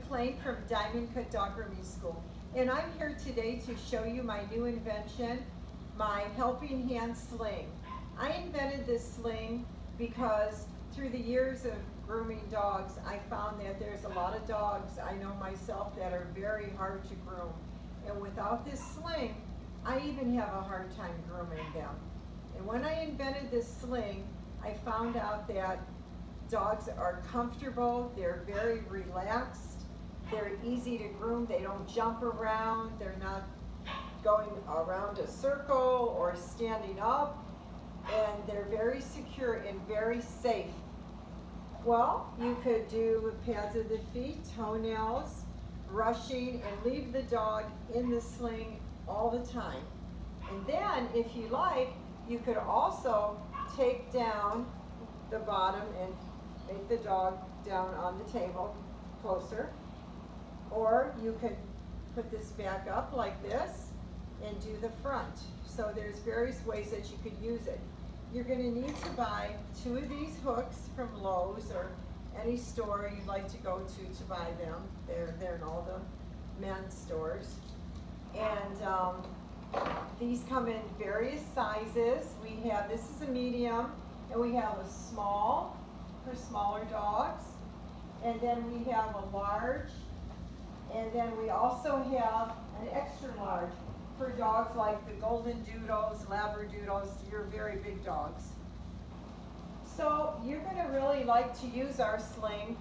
McClain from Diamond Cut Dog Grooming School. And I'm here today to show you my new invention, my Helping Hand Sling. I invented this sling because through the years of grooming dogs, I found that there's a lot of dogs I know myself that are very hard to groom. And without this sling, I even have a hard time grooming them. And when I invented this sling, I found out that dogs are comfortable, they're very relaxed, they're easy to groom, they don't jump around, they're not going around a circle or standing up, and they're very secure and very safe. Well, you could do pads of the feet, toenails, brushing, and leave the dog in the sling all the time. And then, if you like, you could also take down the bottom and make the dog down on the table closer. Or you could put this back up like this and do the front. So there's various ways that you could use it. You're gonna need to buy two of these hooks from Lowe's or any store you'd like to go to to buy them. They're, they're in all the men's stores. And um, these come in various sizes. We have, this is a medium, and we have a small for smaller dogs. And then we have a large, and then we also have an extra large for dogs like the golden doodles, labradoodles, your very big dogs. So you're gonna really like to use our sling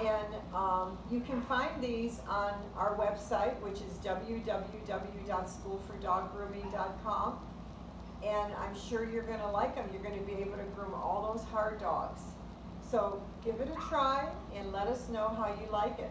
and um, you can find these on our website, which is www.schoolfordoggrooming.com. And I'm sure you're gonna like them. You're gonna be able to groom all those hard dogs. So give it a try and let us know how you like it.